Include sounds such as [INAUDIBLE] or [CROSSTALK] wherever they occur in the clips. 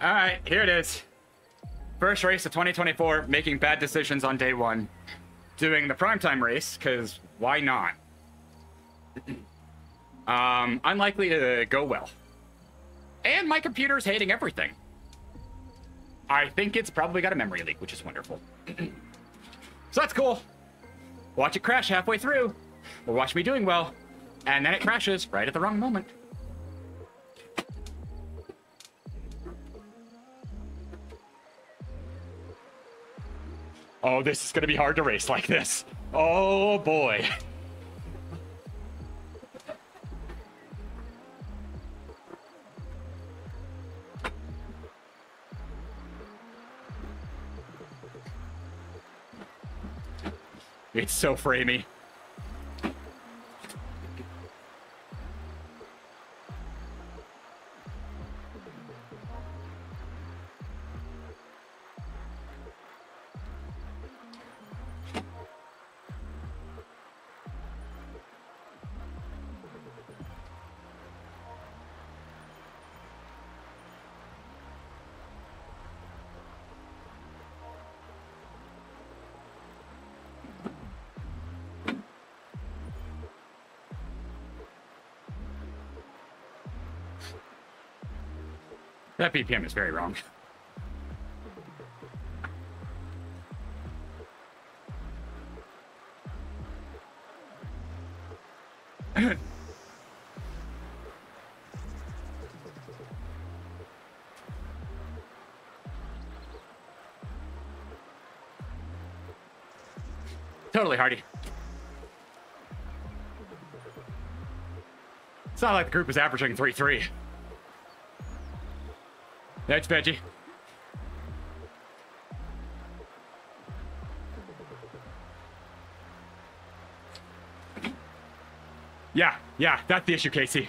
All right, here it is. First race of 2024, making bad decisions on day one. Doing the primetime race, because why not? [CLEARS THROAT] um, unlikely to go well. And my computer's hating everything. I think it's probably got a memory leak, which is wonderful. [CLEARS THROAT] so that's cool. Watch it crash halfway through, or watch me doing well, and then it crashes right at the wrong moment. Oh, this is gonna be hard to race like this. Oh boy. It's so framey. That BPM is very wrong. [COUGHS] totally, Hardy. It's not like the group is averaging 3-3. That's Veggie. Yeah, yeah, that's the issue, Casey.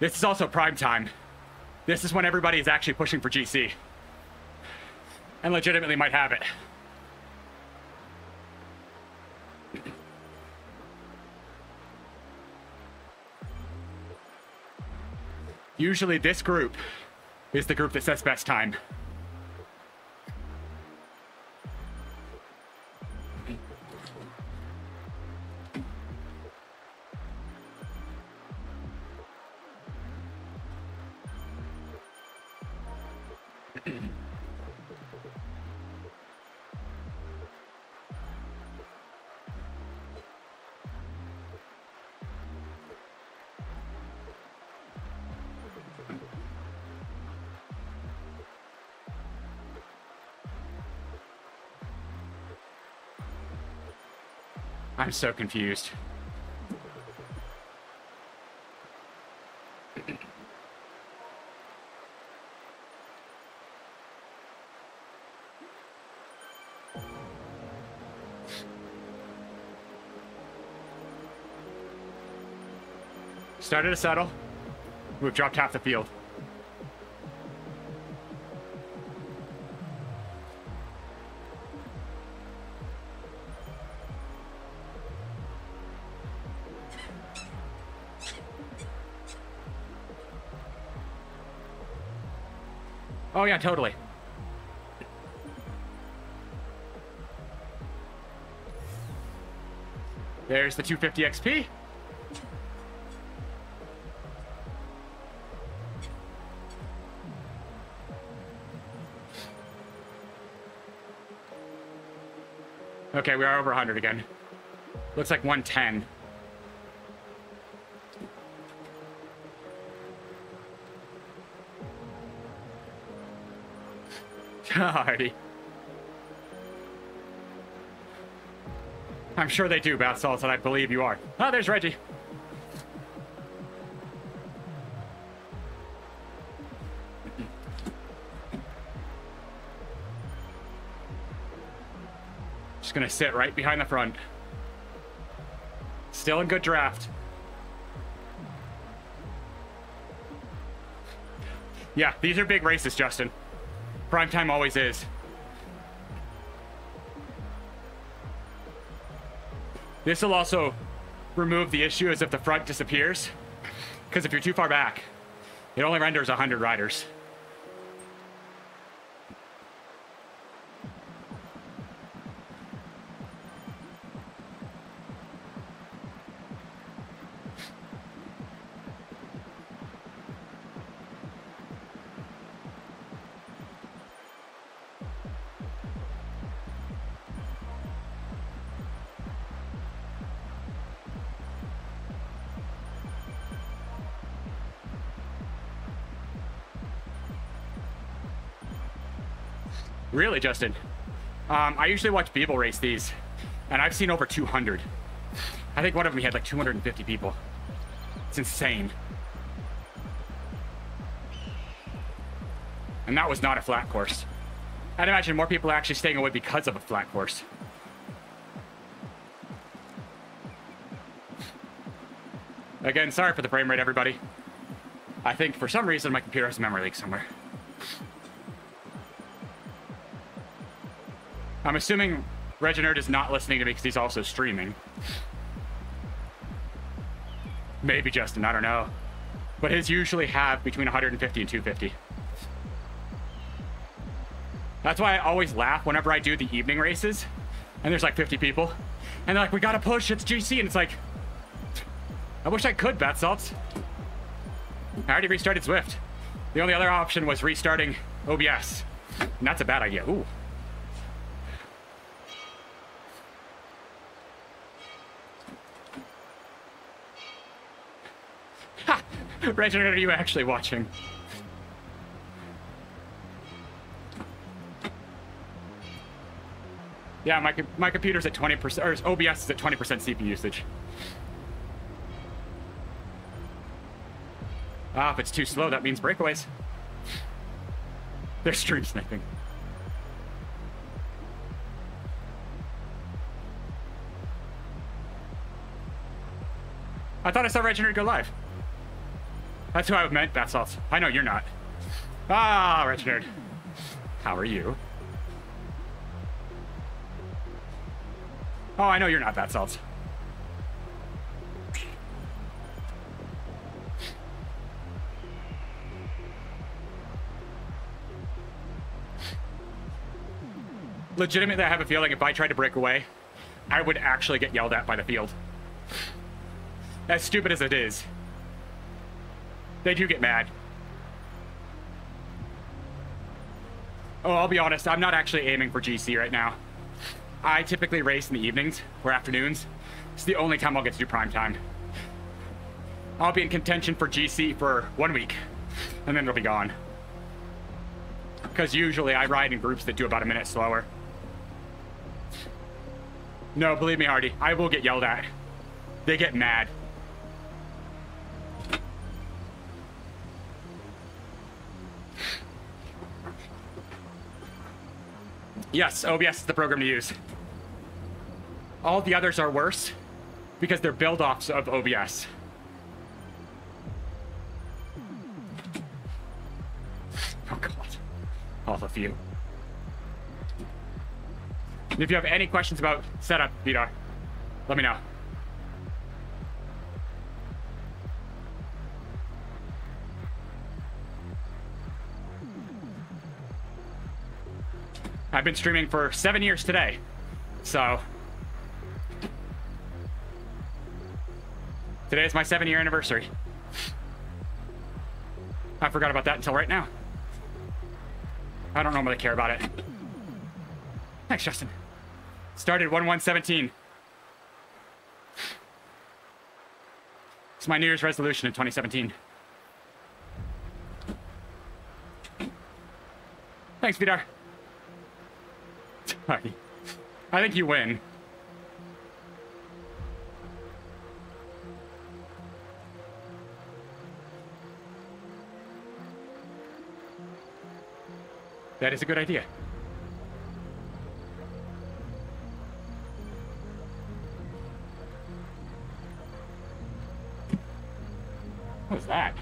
This is also prime time. This is when everybody is actually pushing for GC. And legitimately might have it. Usually this group is the group that sets best time. I'm so confused. Started to settle. We've dropped half the field. Yeah, totally. There's the 250 XP. Okay, we are over 100 again. Looks like 110. Hardy. I'm sure they do, Bath Salts, and I believe you are. Ah, there's Reggie. Just gonna sit right behind the front. Still in good draft. Yeah, these are big races, Justin. Prime time always is. This will also remove the issue as if the front disappears. Because if you're too far back, It only renders 100 riders. Really, Justin? Um, I usually watch Beeble race these, and I've seen over 200. I think one of them had like 250 people. It's insane. And that was not a flat course. I'd imagine more people are actually staying away because of a flat course. Again, sorry for the frame rate, everybody. I think for some reason my computer has a memory leak somewhere. I'm assuming Reginerd is not listening to me because he's also streaming. Maybe Justin, I don't know. But his usually have between 150 and 250. That's why I always laugh whenever I do the evening races. And there's like 50 people. And they're like, we gotta push, it's GC. And it's like, I wish I could, Bat Salts. I already restarted Zwift. The only other option was restarting OBS. And that's a bad idea. Ooh. [LAUGHS] Reginald, are you actually watching? Yeah, my, my computer's at 20%, or OBS is at 20% CPU usage. Ah, if it's too slow, that means breakaways. They're stream sniping. I thought I saw Reginald go live. That's who I meant, Basalts. I know you're not. Ah, Reginald. How are you? Oh, I know you're not Basalts. Legitimately, I have a feeling if I tried to break away, I would actually get yelled at by the field. As stupid as it is, they do get mad. Oh, I'll be honest, I'm not actually aiming for GC right now. I typically race in the evenings or afternoons. It's the only time I'll get to do prime time. I'll be in contention for GC for one week, and then it'll be gone. Because usually I ride in groups that do about a minute slower. No, believe me, Hardy, I will get yelled at. They get mad. Yes, OBS is the program to use. All the others are worse because they're build-offs of OBS. Oh god. All of you. If you have any questions about setup, Vidar, let me know. I've been streaming for seven years today. So. Today is my seven year anniversary. I forgot about that until right now. I don't normally care about it. Thanks, Justin. Started 1117. It's my New Year's resolution in 2017. Thanks, Vidar. I think you win. That is a good idea. What was that?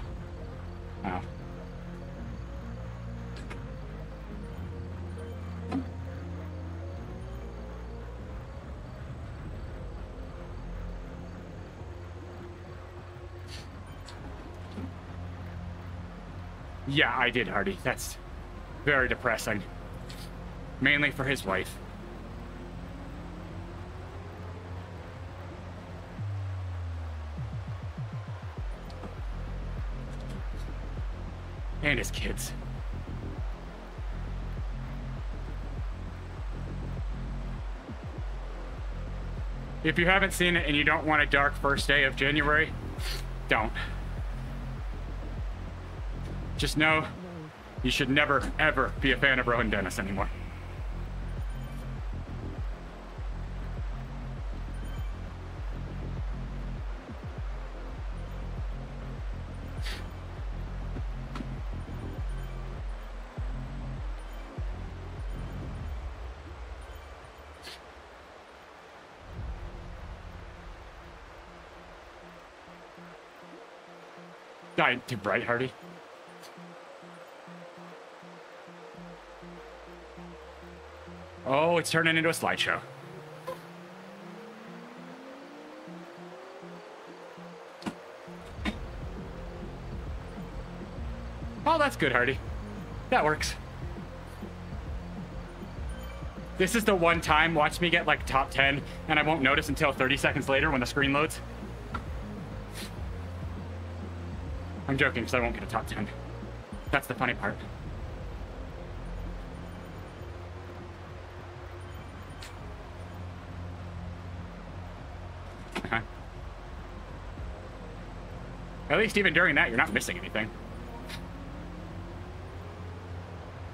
Yeah, I did, Hardy. That's very depressing. Mainly for his wife. And his kids. If you haven't seen it and you don't want a dark first day of January, don't. Just know you should never, ever be a fan of Rohan Dennis anymore. I too bright, Hardy. Oh, it's turning into a slideshow. Oh, that's good, Hardy. That works. This is the one time, watch me get like top 10, and I won't notice until 30 seconds later when the screen loads. I'm joking, because I won't get a top 10. That's the funny part. At least even during that, you're not missing anything.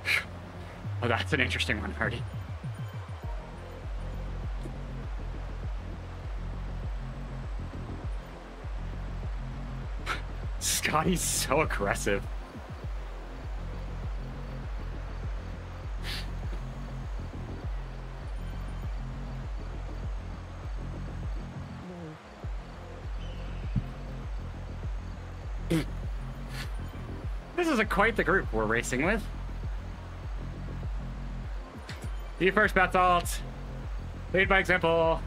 [SIGHS] oh, that's an interesting one, Hardy. [LAUGHS] Scotty's so aggressive. Quite the group we're racing with. You first, Batzalt. Lead by example.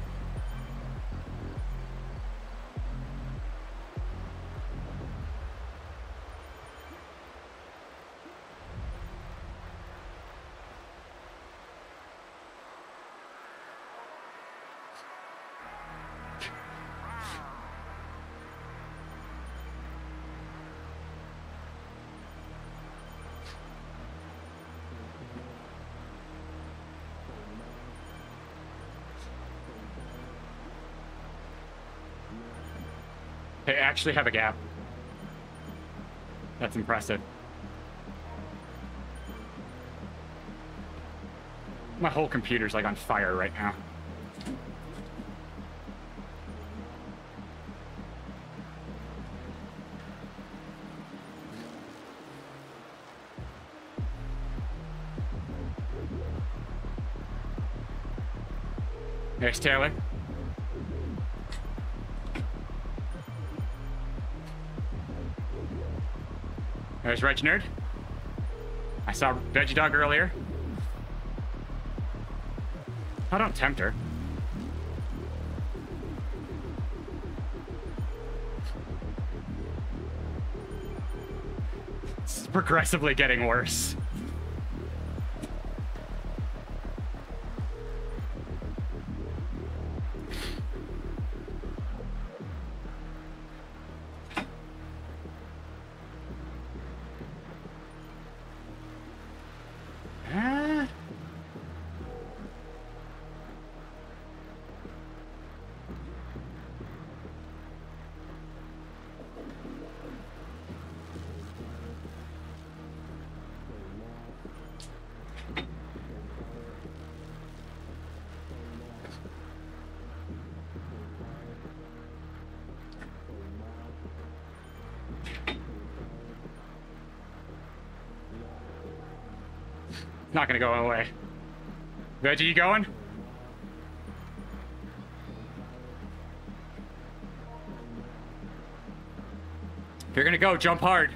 They actually have a gap. That's impressive. My whole computer's like on fire right now. There's Taylor. There's Reg Nerd. I saw Veggie Dog earlier. I don't tempt her. It's progressively getting worse. Not gonna go away. Veggie, you going? If you're gonna go, jump hard.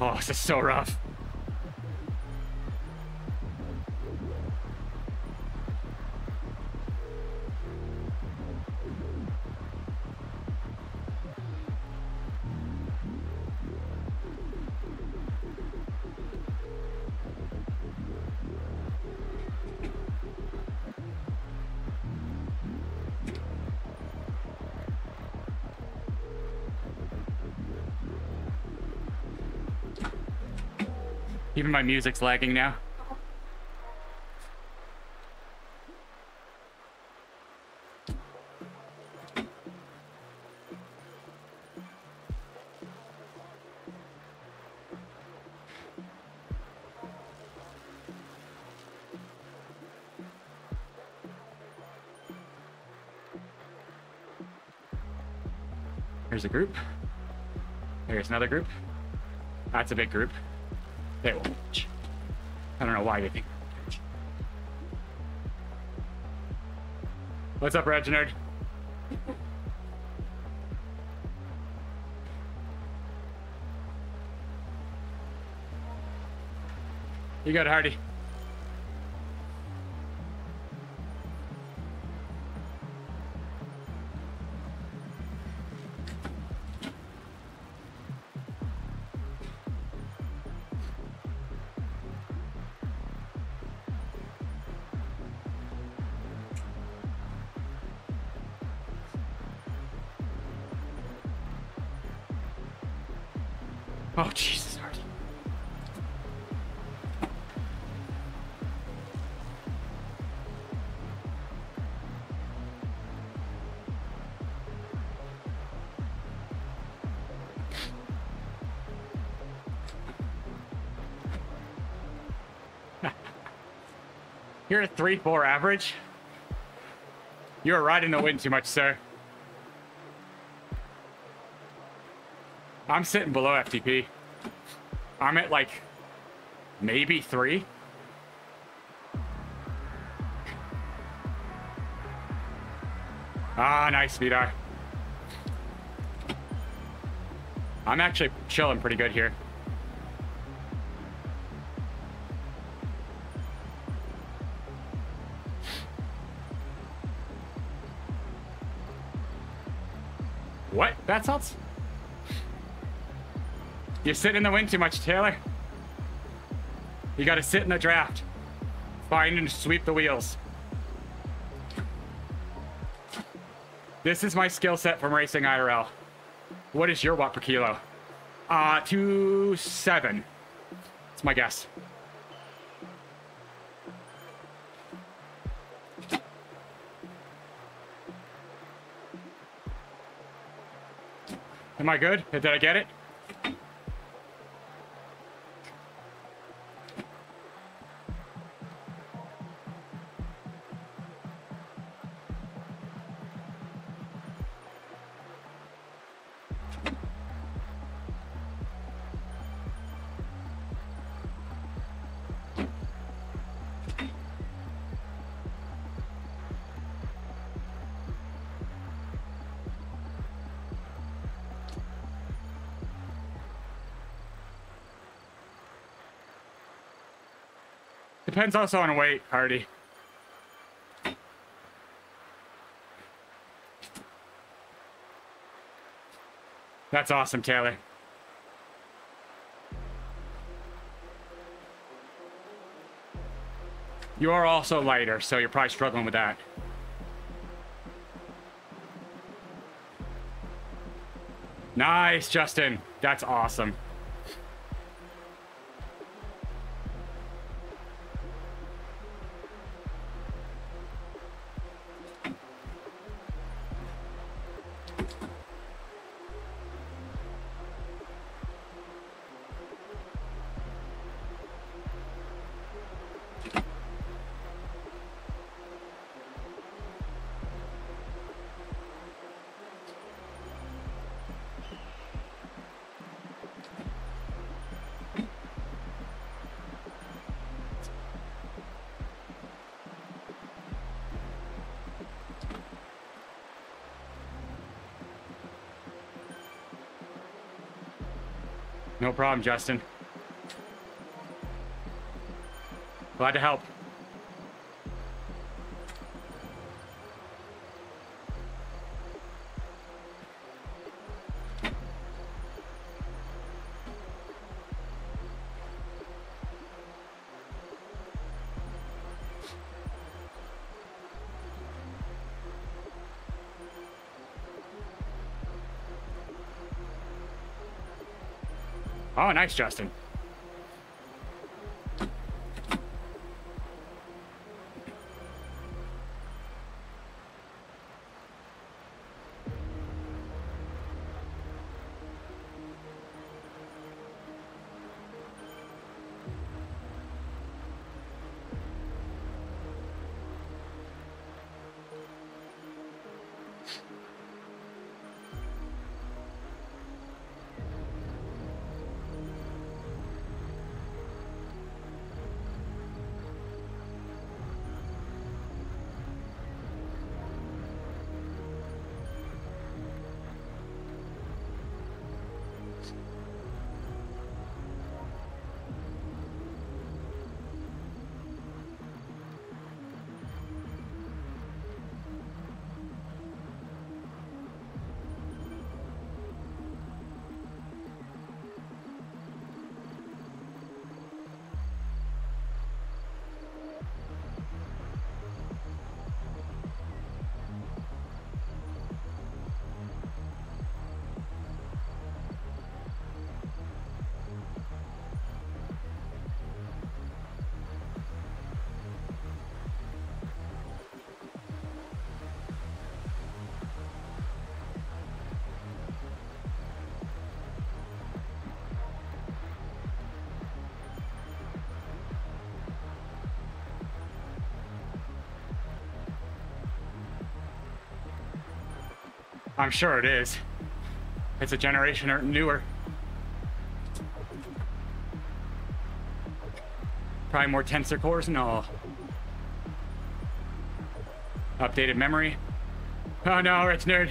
Oh, this is so rough. Even my music's lagging now. Here's a group. There's another group. That's a big group. They will pitch. I don't know why they think they'll pitch. What's up, Reginald? You got it, Hardy. Oh, Jesus, Hardy. [LAUGHS] You're a 3-4 average? You're riding the wind too much, sir. I'm sitting below FTP. I'm at like maybe three. Ah, nice, Vidar. I'm actually chilling pretty good here. What? That sounds... You're sitting in the wind too much, Taylor. You gotta sit in the draft. Find and sweep the wheels. This is my skill set from racing IRL. What is your watt per kilo? Uh, two seven. That's my guess. Am I good? Did I get it? Depends also on weight, Hardy. That's awesome, Taylor. You are also lighter, so you're probably struggling with that. Nice, Justin. That's awesome. No problem, Justin. Glad to help. Oh, nice, Justin. I'm sure it is. It's a generation or newer. Probably more tensor cores? No. Updated memory? Oh no, Rich Nerd.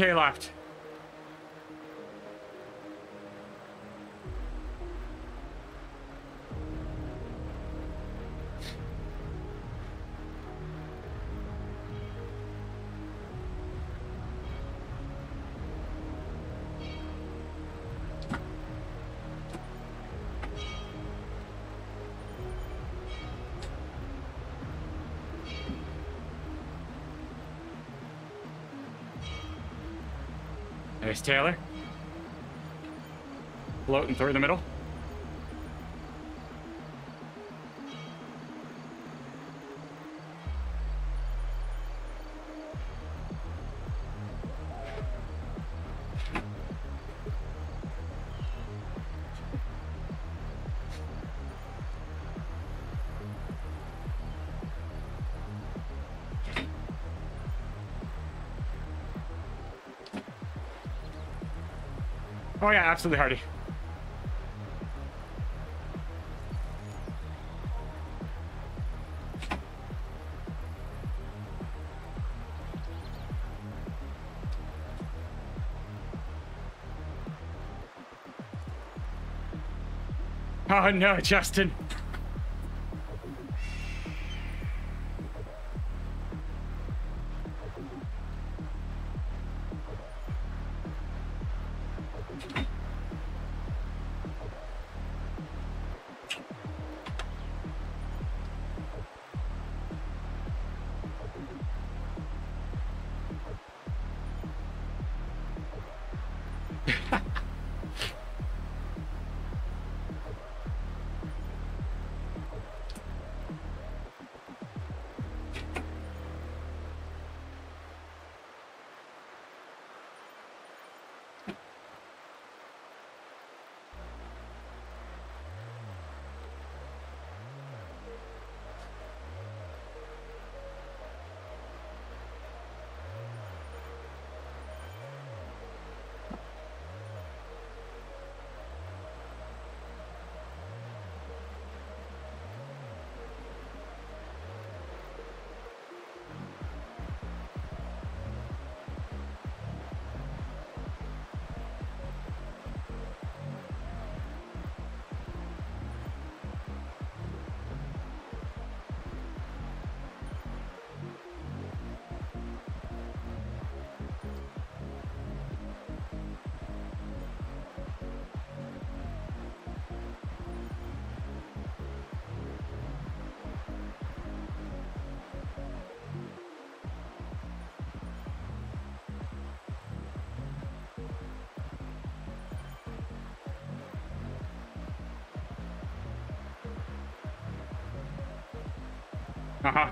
K left. There's Taylor. Floating through the middle. Absolutely, Hardy. Oh no, Justin. Uh-huh.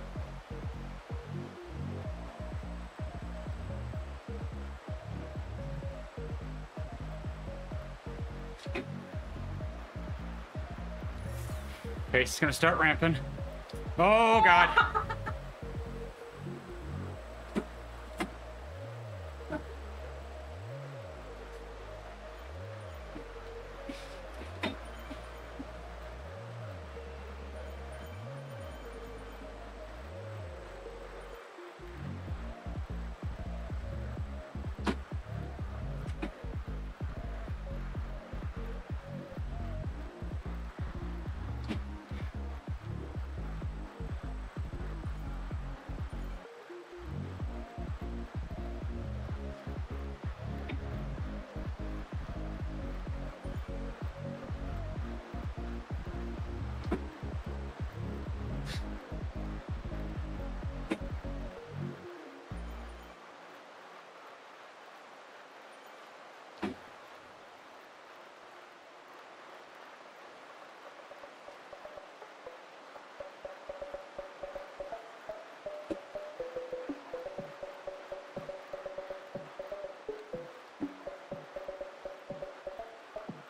Pace is gonna start ramping. Oh god. [LAUGHS]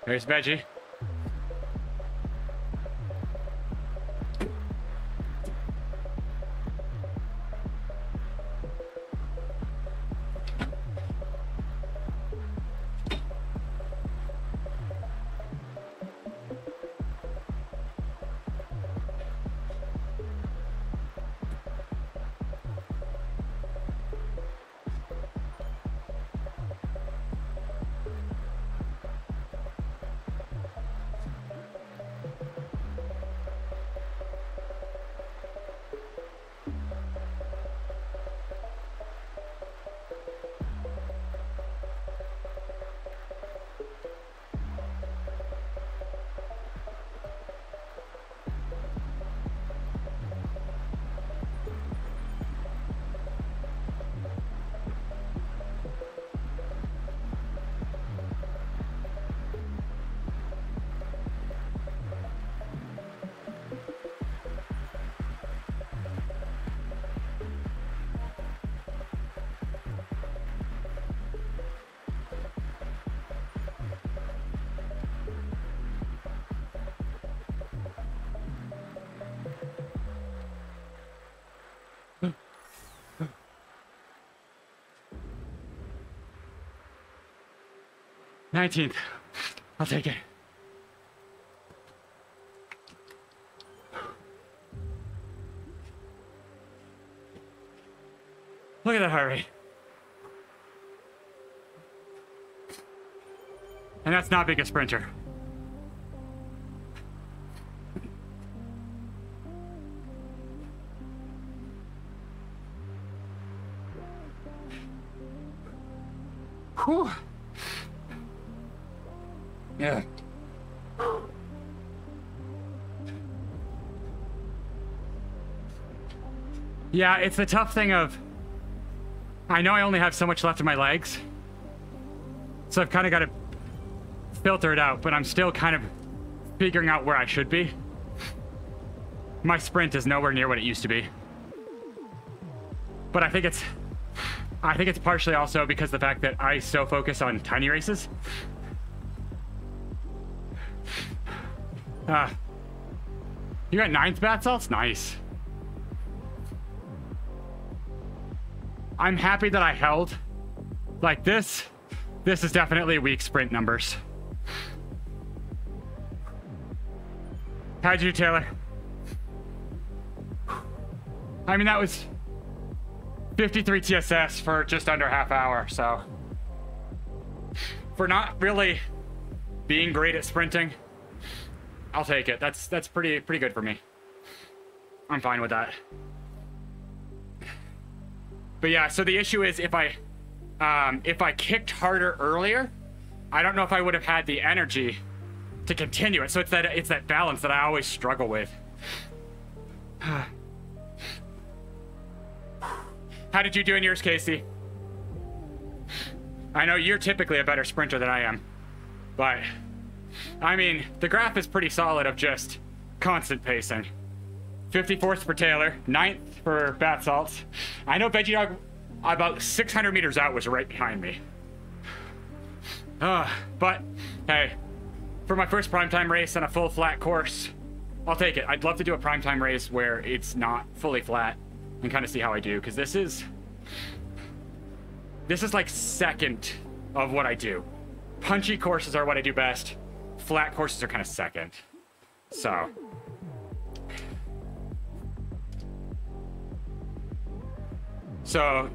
There's Veggie. Nineteenth. I'll take it. Look at that heart rate. And that's not being a sprinter. Whew. Yeah, it's the tough thing of I know I only have so much left in my legs. So I've kind of got to filter it out, but I'm still kind of figuring out where I should be. My sprint is nowhere near what it used to be. But I think it's I think it's partially also because the fact that I so focus on tiny races. Ah. You got ninth bat salts? Nice. I'm happy that I held. Like this, this is definitely weak sprint numbers. How'd you, Taylor? I mean, that was 53 TSS for just under half hour, so. For not really being great at sprinting, I'll take it. That's that's pretty pretty good for me. I'm fine with that. But yeah, so the issue is if I um, if I kicked harder earlier, I don't know if I would have had the energy to continue it. So it's that it's that balance that I always struggle with. [SIGHS] How did you do in yours, Casey? I know you're typically a better sprinter than I am, but I mean, the graph is pretty solid of just constant pacing. 54th for Taylor, 9th for Bat Salts. I know Veggie Dog about 600 meters out was right behind me. Uh, but, hey, for my first primetime race on a full flat course, I'll take it. I'd love to do a primetime race where it's not fully flat and kind of see how I do, because this is... This is like second of what I do. Punchy courses are what I do best. Flat courses are kind of second. So... So,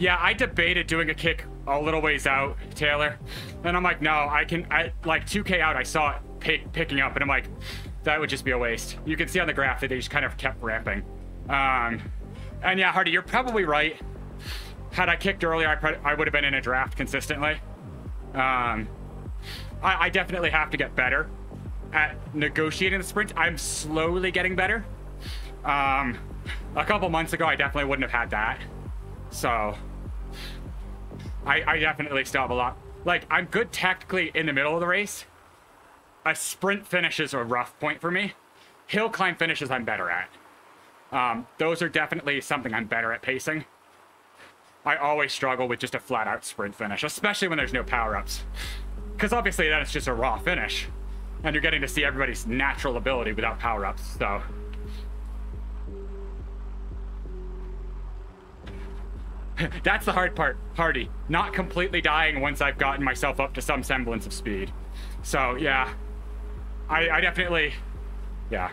yeah, I debated doing a kick a little ways out, Taylor. And I'm like, no, I can, I like 2K out, I saw it pick, picking up, and I'm like, that would just be a waste. You can see on the graph that they just kind of kept ramping. Um, and yeah, Hardy, you're probably right. Had I kicked earlier, I, I would have been in a draft consistently. Um, I, I definitely have to get better at negotiating the sprint. I'm slowly getting better. Um, a couple months ago, I definitely wouldn't have had that. So, I, I definitely still have a lot. Like, I'm good tactically in the middle of the race. A sprint finish is a rough point for me. Hill climb finishes I'm better at. Um, those are definitely something I'm better at pacing. I always struggle with just a flat-out sprint finish, especially when there's no power-ups. Because obviously then it's just a raw finish. And you're getting to see everybody's natural ability without power-ups, so... [LAUGHS] That's the hard part, Hardy. Not completely dying once I've gotten myself up to some semblance of speed. So, yeah. I, I definitely... Yeah.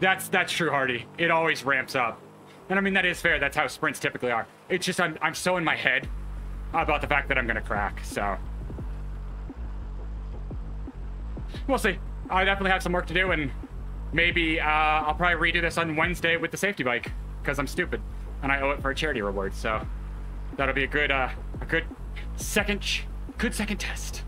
That's that's true, Hardy. It always ramps up. And I mean, that is fair. That's how sprints typically are. It's just I'm, I'm so in my head about the fact that I'm going to crack, so... We'll see. I definitely have some work to do, and maybe uh, I'll probably redo this on Wednesday with the safety bike, because I'm stupid, and I owe it for a charity reward, so... That'll be a good, uh, a good second, good second test.